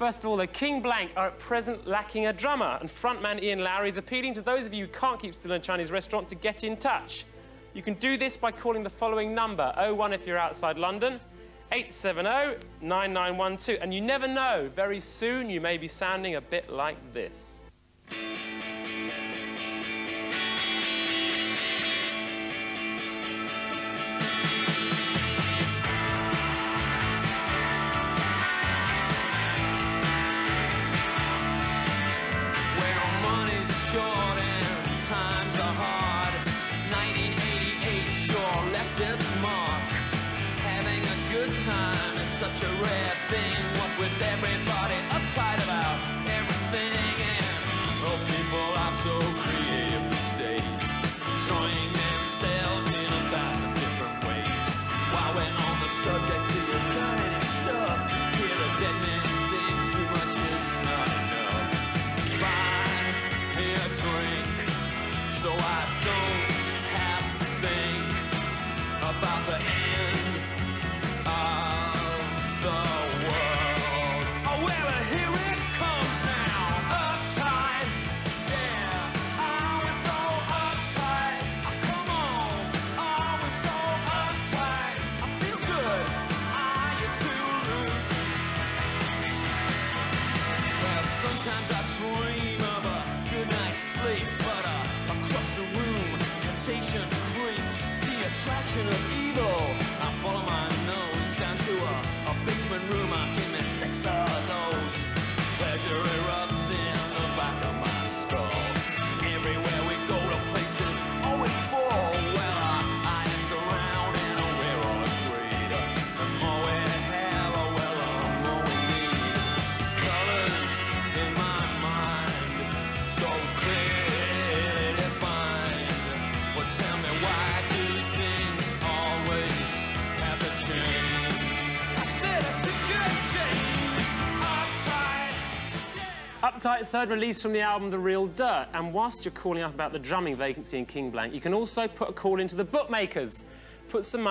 First of all, the King Blank are at present lacking a drummer, and frontman Ian Lowery is appealing to those of you who can't keep still in a Chinese restaurant to get in touch. You can do this by calling the following number 01 if you're outside London, 870 9912. And you never know, very soon you may be sounding a bit like this. So I don't have to think about the end. Attraction of evil. I follow my Third release from the album The Real Dirt. And whilst you're calling up about the drumming vacancy in King Blank, you can also put a call into the bookmakers. Put some money